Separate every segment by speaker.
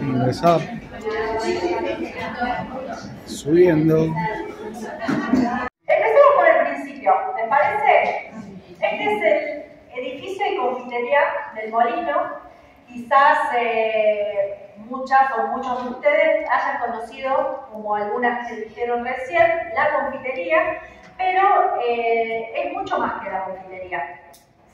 Speaker 1: Ingresar. Subiendo.
Speaker 2: Empecemos por el principio, ¿les parece? Este es el edificio y confitería del Molino. Quizás eh, muchas o muchos de ustedes hayan conocido, como algunas que dijeron recién, la confitería, pero eh, es mucho más que la confitería.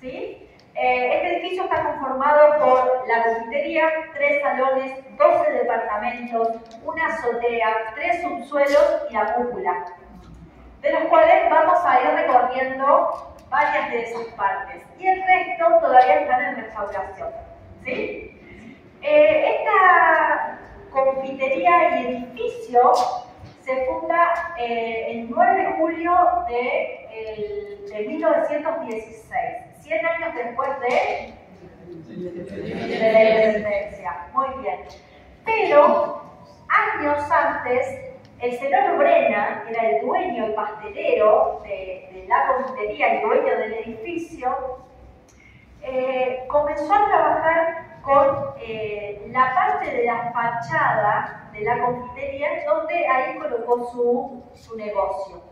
Speaker 2: ¿sí? Eh, este edificio está conformado por la confitería, tres salones, 12 departamentos, una azotea, tres subsuelos y la cúpula, de los cuales vamos a ir recorriendo varias de esas partes. Y el resto todavía están en restauración. Eh, esta confitería y edificio se funda eh, el 9 de julio de, de 1916 100 años después de, de la independencia. Muy bien. Pero años antes, el señor Brena, que era el dueño, el pastelero de, la confitería, el dueño del edificio, eh, comenzó a trabajar con eh, la parte de la fachada de la confitería, donde ahí colocó su, su negocio.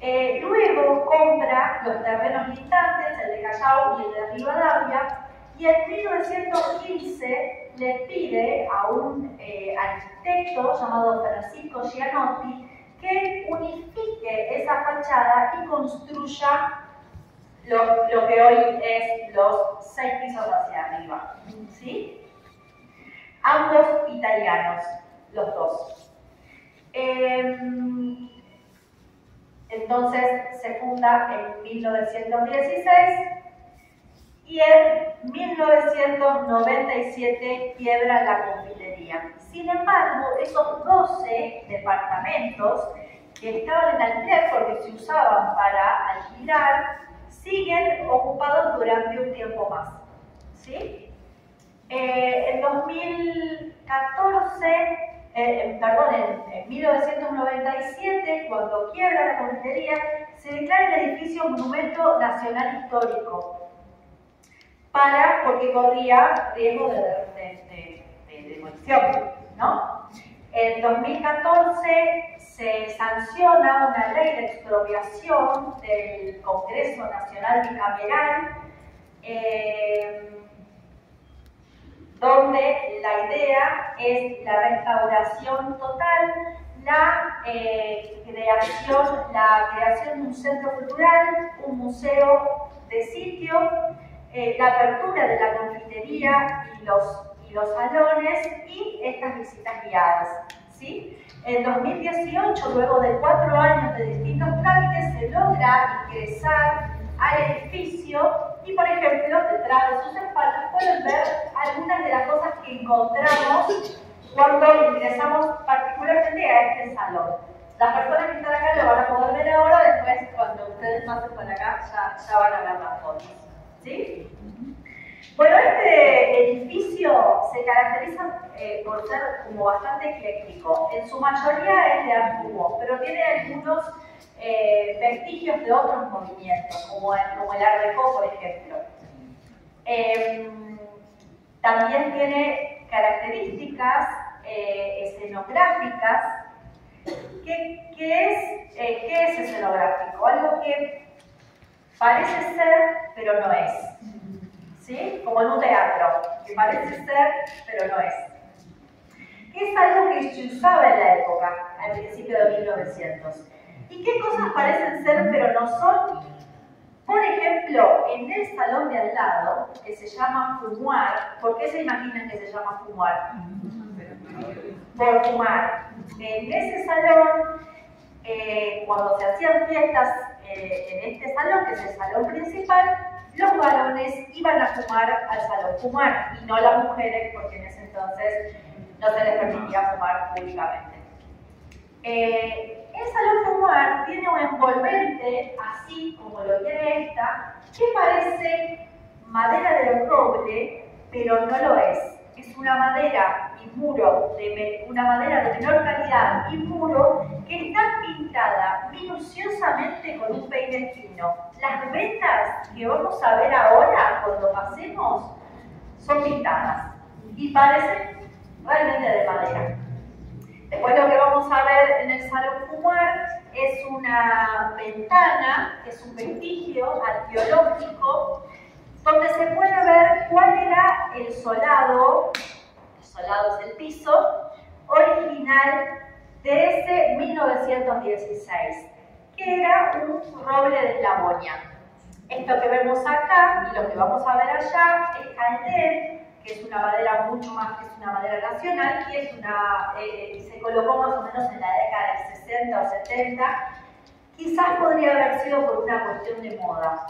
Speaker 2: Eh, luego compra los terrenos distantes, el de Callao y el de Rivadavia, y en 1915 le pide a un eh, arquitecto llamado Francisco Gianotti que unifique esa fachada y construya lo, que hoy es los seis pisos hacia arriba. ¿sí? Ambos italianos, los dos. Em, entonces se funda en 1916 y en 1997 quiebra la confitería. Sin embargo, esos 12 departamentos que estaban en alquiler porque se usaban para alquilar, siguen ocupados durante un tiempo más. ¿sí? Eh, en 2014 eh, perdón, en, 1997, cuando quiebra la confitería, se declara el edificio Monumento Nacional Histórico, para, porque corría riesgo de, de, demolición. ¿no? En 2014 se sanciona una ley de expropiación del Congreso Nacional Bicameral, eh, donde la idea es la restauración total, la, eh, creación, la creación de un centro cultural, un museo de sitio, eh, la apertura de la confitería y los, y los salones y estas visitas guiadas. ¿Sí? En 2018, luego de cuatro años de distintos trámites, se logra ingresar al edificio y, por ejemplo, detrás de sus espaldas pueden ver algunas de las cosas que encontramos cuando ingresamos particularmente a este salón. Las personas que están acá lo van a poder ver ahora, después cuando ustedes pasen por acá ya, van a ver las fotos. ¿Sí? Bueno, este edificio se caracteriza eh, por ser como bastante ecléctico. En su mayoría es de antiguo, pero tiene algunos eh, vestigios de otros movimientos, como el, como el Art por ejemplo. Em, también tiene características eh, escenográficas. ¿Qué, es, eh, ¿Qué es escenográfico? Algo que parece ser, pero no es. ¿Sí? Como en un teatro, que parece ser, pero no es. Es algo que se usaba en la época, al principio de 1900. ¿Y qué cosas parecen ser pero no son? Por ejemplo, en el salón de al lado, que se llama fumar, ¿por qué se imaginan que se llama fumar? Por fumar. En ese salón, eh, cuando se hacían fiestas eh, en este salón, que es el salón principal, los varones iban a fumar al salón fumar y no las mujeres, porque en ese entonces no se les permitía fumar públicamente. Eh, El salón fumar tiene un envolvente, así como lo tiene esta, que parece madera de roble, pero no lo es. Es una madera y muro, de, una madera de menor calidad y muro que está pintada minuciosamente con un peine fino. Las vetas que vamos a ver ahora, cuando pasemos, son pintadas y parecen realmente de madera. Después lo que vamos a ver en el salón fumar es una ventana, que es un vestigio arqueológico, donde se puede ver cuál era el solado, el solado es el piso, original de ese 1916, que era un roble de Eslavonia. Esto que vemos acá y lo que vamos a ver allá es calder, que es una madera mucho más que es una madera nacional, y es una, eh, se colocó más o menos en la década del 60 o 70. Quizás podría haber sido por una cuestión de moda.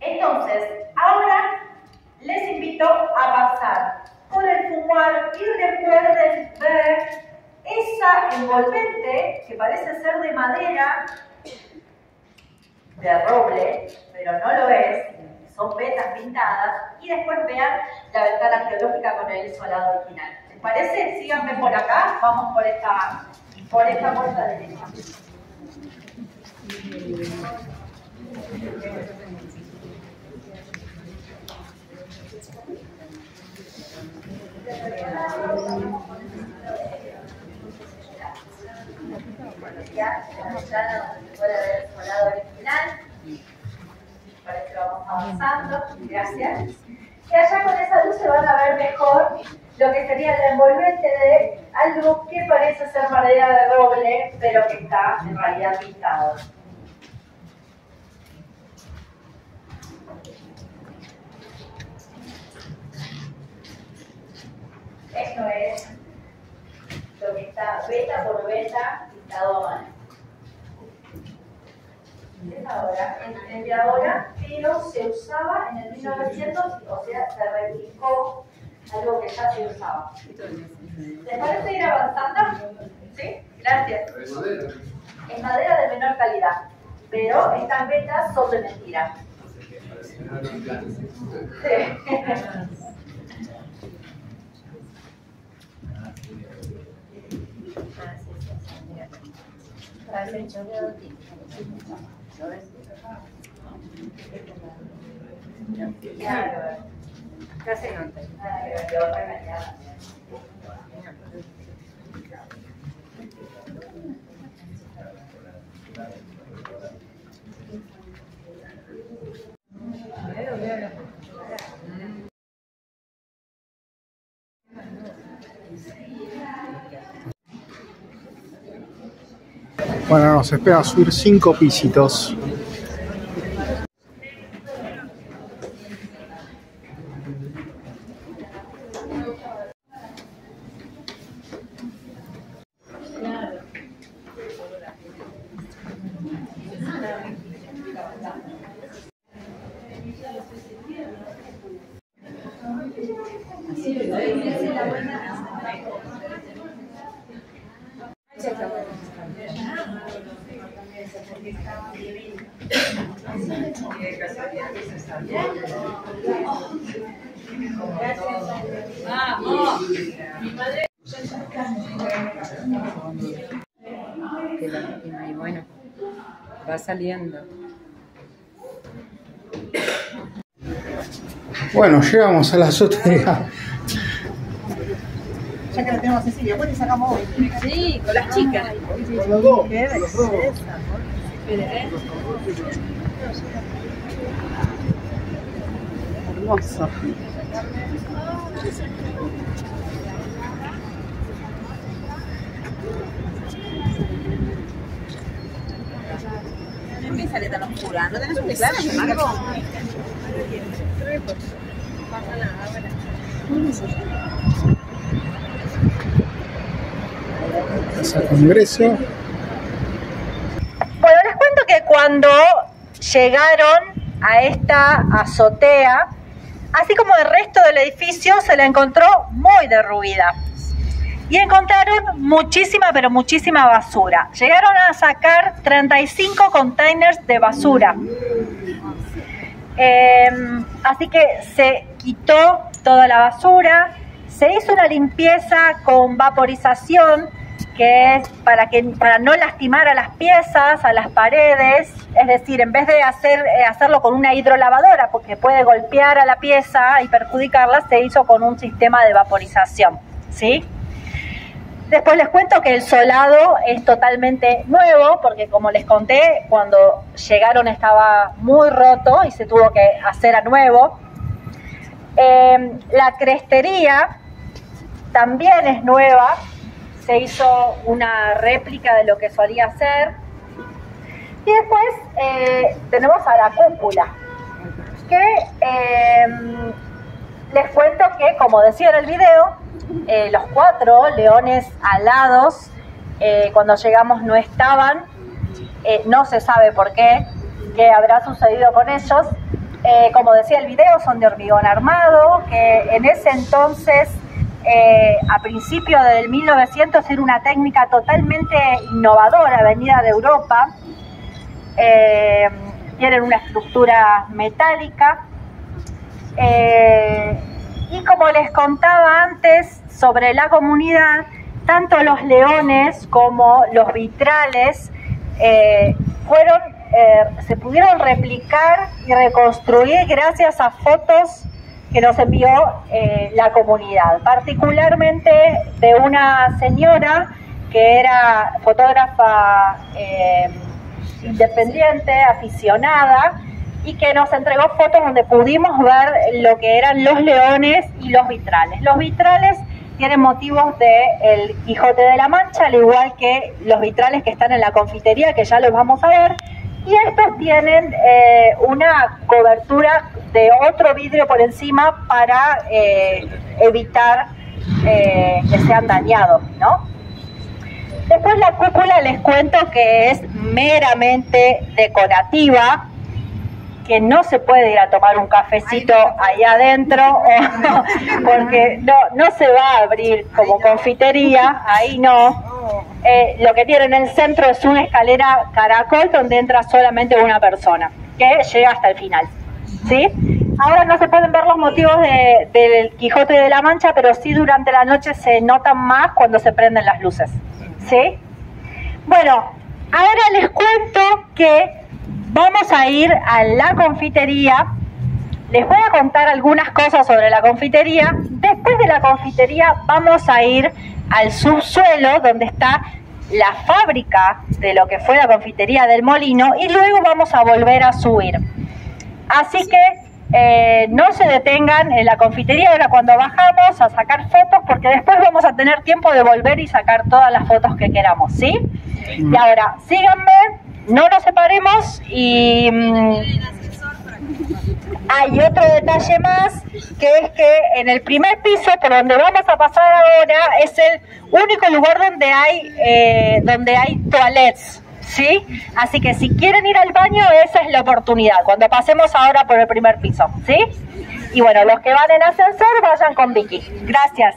Speaker 2: Entonces, ahora les invito a pasar por el fumar y recuerden ver esa envolvente que parece ser de madera, de roble, pero no lo es, son vetas pintadas, y después vean la ventana arqueológica con el solado original. ¿Les parece? Síganme por acá, vamos por esta, por esta puerta derecha. Ya, la donde se puede ver el solado original. Parece que vamos avanzando. Gracias. Y allá con esa luz se van a ver mejor lo que sería el envolvente de algo que parece ser madera de roble, pero que está en realidad pintado. Esto es lo que está beta por beta pintado a mano. Es ahora, ahora, pero se usaba en el 1900, o sea, se replicó algo que ya se usaba. ¿Les parece ir avanzando? ¿Sí? Gracias. Es madera de menor calidad, pero estas vetas son de mentira. Sí. Casi no te.
Speaker 1: Bueno, nos espera subir cinco pisitos.
Speaker 3: Y bueno, va saliendo.
Speaker 1: Bueno, llegamos a la azotea.
Speaker 4: Ya que la tenemos Cecilia, pues sacamos hoy.
Speaker 3: Sí, con las chicas.
Speaker 1: Con los dos.
Speaker 4: Qué
Speaker 1: Hermoso.
Speaker 4: Oscura. ¿No tenés un claro, Marco?
Speaker 1: Casa Congreso.
Speaker 2: Bueno, les cuento que cuando llegaron a esta azotea, así como el resto del edificio, se la encontró muy derruida. Y encontraron muchísima, pero muchísima basura. Llegaron a sacar 35 containers de basura. Em, así que se quitó toda la basura, se hizo una limpieza con vaporización, que es para, que, para no lastimar a las piezas, a las paredes, es decir, en vez de hacer, eh, hacerlo con una hidrolavadora, porque puede golpear a la pieza y perjudicarla, se hizo con un sistema de vaporización. ¿sí? Después les cuento que el solado es totalmente nuevo, porque como les conté, cuando llegaron estaba muy roto y se tuvo que hacer a nuevo. Em, la crestería también es nueva, se hizo una réplica de lo que solía ser. Y después eh, tenemos a la cúpula, que em, les cuento que, como decía en el video, eh, los cuatro leones alados, eh, cuando llegamos no estaban, eh, no se sabe por qué, qué habrá sucedido con ellos. como decía el video, son de hormigón armado, que en ese entonces, a principios del 1900, era una técnica totalmente innovadora, venida de Europa. tienen una estructura metálica. Y como les contaba antes sobre la comunidad, tanto los leones como los vitrales eh, fueron, eh, se pudieron replicar y reconstruir gracias a fotos que nos envió eh, la comunidad, particularmente de una señora que era fotógrafa independiente, aficionada, y que nos entregó fotos donde pudimos ver lo que eran los leones y los vitrales. Los vitrales tienen motivos de Quijote de la Mancha, al igual que los vitrales que están en la confitería, que ya los vamos a ver. Y estos tienen eh, una cobertura de otro vidrio por encima para eh, evitar eh, que sean dañados, ¿no? Después la cúpula les cuento que es meramente decorativa, que no se puede ir a tomar un cafecito ahí adentro porque no, no se va a abrir como confitería, ahí no. Eh, lo que tiene en el centro es una escalera caracol donde entra solamente una persona, que llega hasta el final. ¿sí? Ahora no se pueden ver los motivos del Quijote de la Mancha, pero sí durante la noche se notan más cuando se prenden las luces. ¿sí? Bueno, ahora les cuento que vamos a ir a la confitería. Les voy a contar algunas cosas sobre la confitería. Después de la confitería vamos a ir al subsuelo donde está la fábrica de lo que fue la confitería del molino y luego vamos a volver a subir. Así que eh, no se detengan en la confitería ahora cuando bajamos a sacar fotos porque después vamos a tener tiempo de volver y sacar todas las fotos que queramos, ¿sí? Y ahora síganme no nos separemos y mm, hay otro detalle más que es que en el primer piso por donde vamos a pasar ahora es el único lugar donde hay eh, donde hay toilets ¿sí? Así que si quieren ir al baño, esa es la oportunidad, cuando pasemos ahora por el primer piso, ¿sí? Y bueno, los que van en ascensor, vayan con Vicky. Gracias.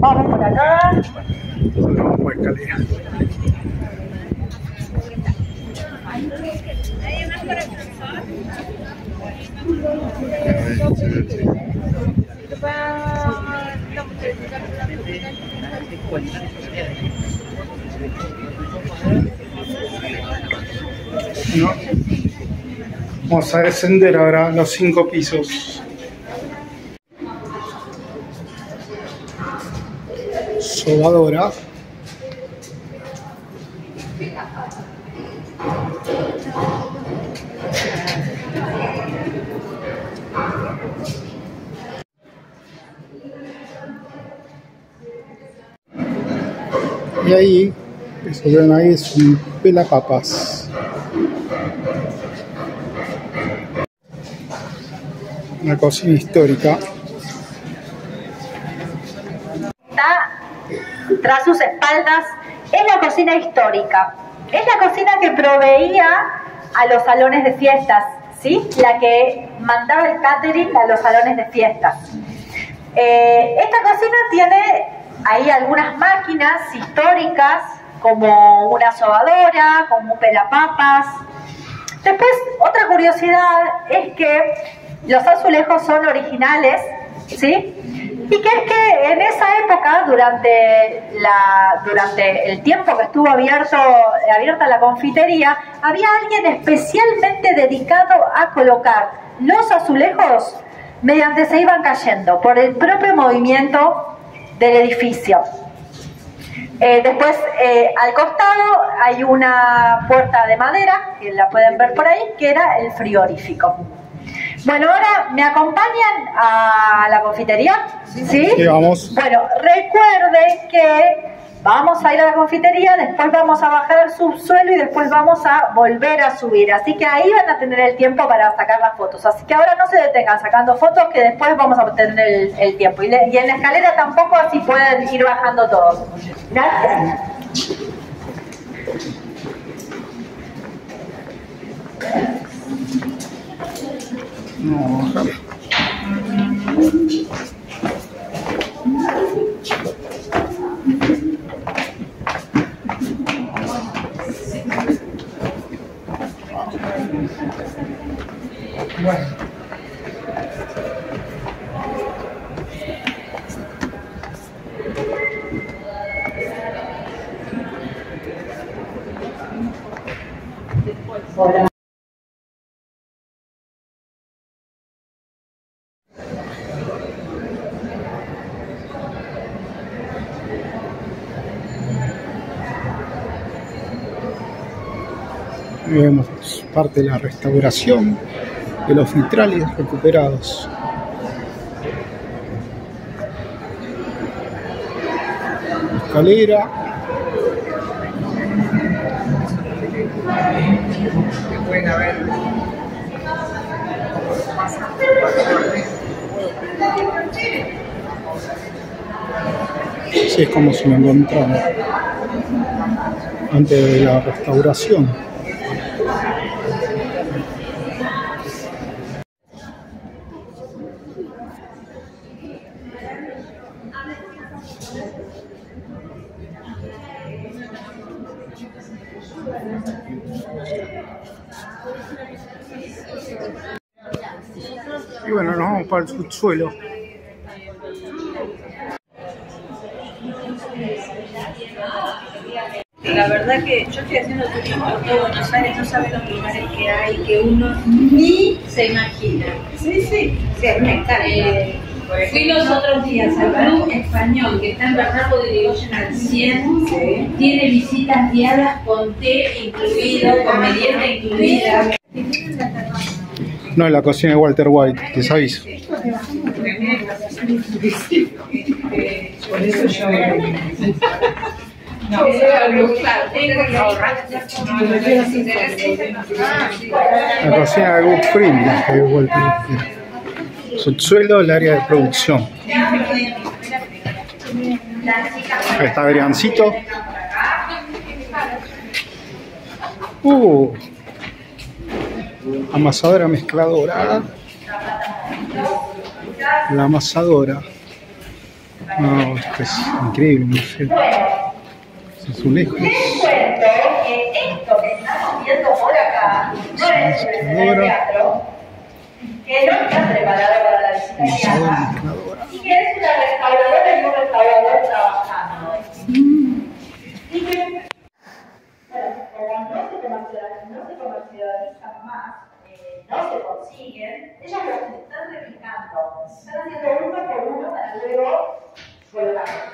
Speaker 2: Vamos por acá.
Speaker 1: Escalera. Vamos a descender ahora los cinco pisos. Sobadora. Y ahí, eso ven ahí es un pelapapas. Una cocina histórica.
Speaker 2: Está tras sus espaldas es la cocina histórica. Es la cocina que proveía a los salones de fiestas, ¿sí? La que mandaba el catering a los salones de fiestas. Eh, esta cocina tiene ahí algunas máquinas históricas, como una sobadora, como un pelapapas. Después, otra curiosidad es que los azulejos son originales, ¿sí? Y que es que en esa época, durante, la, durante el tiempo que estuvo abierto, abierta la confitería, había alguien especialmente dedicado a colocar los azulejos mediante se iban cayendo por el propio movimiento del edificio. Eh, después, eh, al costado hay una puerta de madera, que la pueden ver por ahí, que era el frigorífico. Bueno, ahora me acompañan a la confitería. ¿Sí?
Speaker 1: Sí, vamos.
Speaker 2: Bueno, recuerden que vamos a ir a la confitería, después vamos a bajar al subsuelo y después vamos a volver a subir. Así que ahí van a tener el tiempo para sacar las fotos. Así que ahora no se detengan sacando fotos, que después vamos a tener el, el tiempo. Y, le- y en la escalera tampoco, así pueden ir bajando todos. Gracias.
Speaker 1: No, bajar. Y vemos parte de la restauración de los vitrales recuperados. Escalera. Así es como se lo encontramos antes de la restauración. Para el subsuelo.
Speaker 3: La verdad que yo estoy haciendo turismo por todo Buenos Aires, no saben los lugares que hay que uno ni se imagina. Sí, sí, sí, me encanta. Eh, fui los otros días al club español que está en Bernardo de Irigoyen al 100. Tiene visitas guiadas con té incluido, con merienda incluida.
Speaker 1: No, en la cocina de Walter White, les aviso.
Speaker 3: Por eso yo. No.
Speaker 1: Subsuelo, el área de producción. Ahí está Adriancito. Uh, amasadora mezcladora. La amasadora. No, esto es increíble, no sé. Es azulejos.
Speaker 2: Les cuento que esto que estamos viendo por acá no es de teatro, que no está preparado para la visita y que es una restauradora y un restaurador trabajando. Y que, bueno, como no se comercializan, no se comercializan más, eh, no se consiguen, ellas los están replicando. Están haciendo uno por uno para luego colocarlos.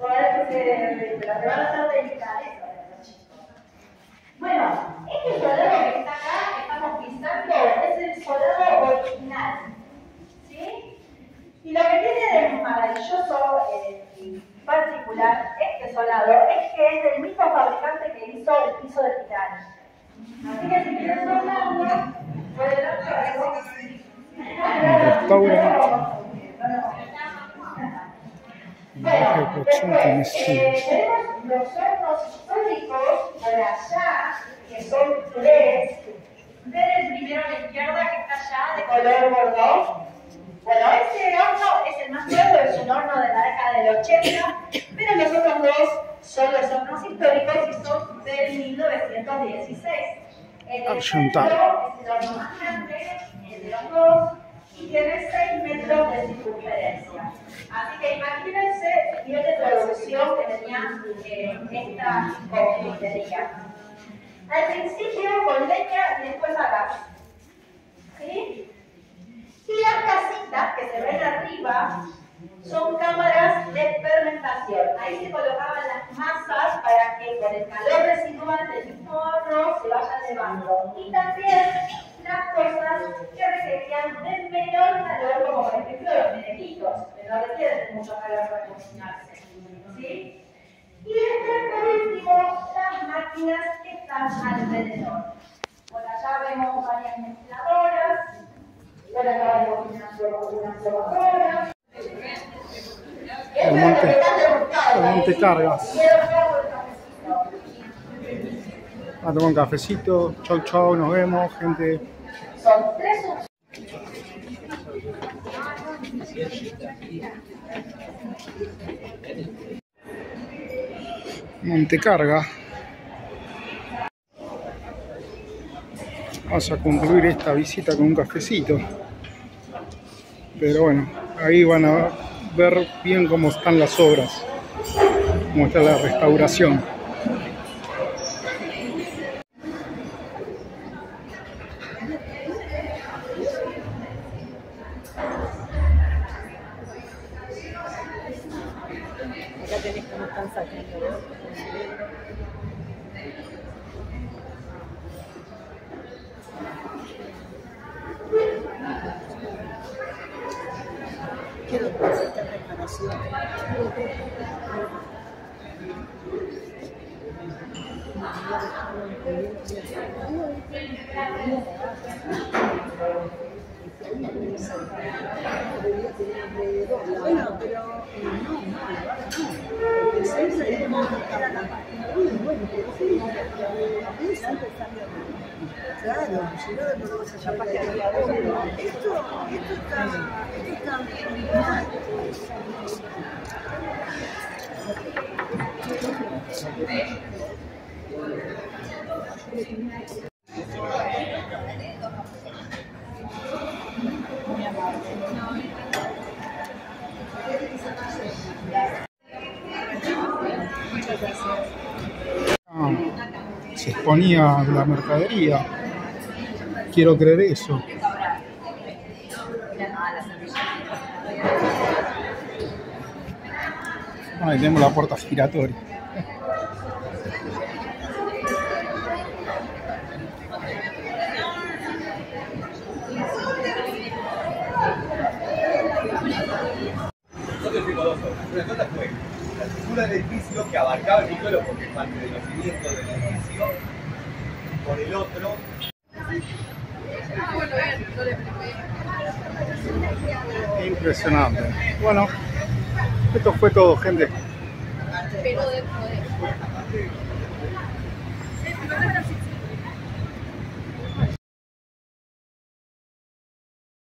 Speaker 2: Ahora que se pero te van a hacer dedicar eso a los chicos. Bueno, este soldado que está acá, que estamos pisando, es el soldado original. ¿Sí? Y lo que tiene de maravilloso eh, y particular este soldado es que es del mismo fabricante que hizo el piso de titanio. Así que si quieren soldarlo, pueden hacerlo.
Speaker 1: Restaura.
Speaker 2: Bueno,
Speaker 1: Baja de cocción con
Speaker 2: después,
Speaker 1: estilo.
Speaker 2: eh, tenemos los hornos históricos, de allá, que son tres, ven el primero a la izquierda que está allá de color bordeaux. Bueno, ese horno es el más nuevo, es un horno de la década del 80, pero los otros dos son los hornos históricos y son del 1916. El del centro es el horno más grande, el de los dos, y tiene 6 metros de circunferencia. Así que imagínense el nivel de producción que tenía eh, esta confitería. Al principio con leña y después a gas. ¿Sí? Y las casitas que se ven arriba son cámaras de fermentación. Ahí se colocaban las masas para que con el calor residual del mismo horno se vayan elevando. Y también las cosas que requerían de menor calor, como por ejemplo los menequitos, que no requieren mucho calor para cocinarse. ¿Sí? Y después, por último, las máquinas que están alrededor. Por allá vemos varias mezcladoras, por acá vemos una probadora.
Speaker 1: El monte, el monte Cargas. A tomar un cafecito. Chau, chau, nos vemos, gente. Montecarga. Vamos a concluir esta visita con un cafecito. Pero bueno, ahí van a ver bien cómo están las obras, cómo está la restauración.
Speaker 4: Bueno, pero no, no, no. Porque es como Uy, bueno, pero sí. Claro, si no, no vamos a llamar. Esto, esto está, esto está.
Speaker 1: Se exponía la mercadería. Quiero creer eso. Ahí tenemos la puerta giratoria.
Speaker 5: La del edificio que abarcaba el parte de los cimientos del edificio. Por el otro,
Speaker 1: Impresionante. Bueno, esto fue todo, gente.
Speaker 3: Pero de poder.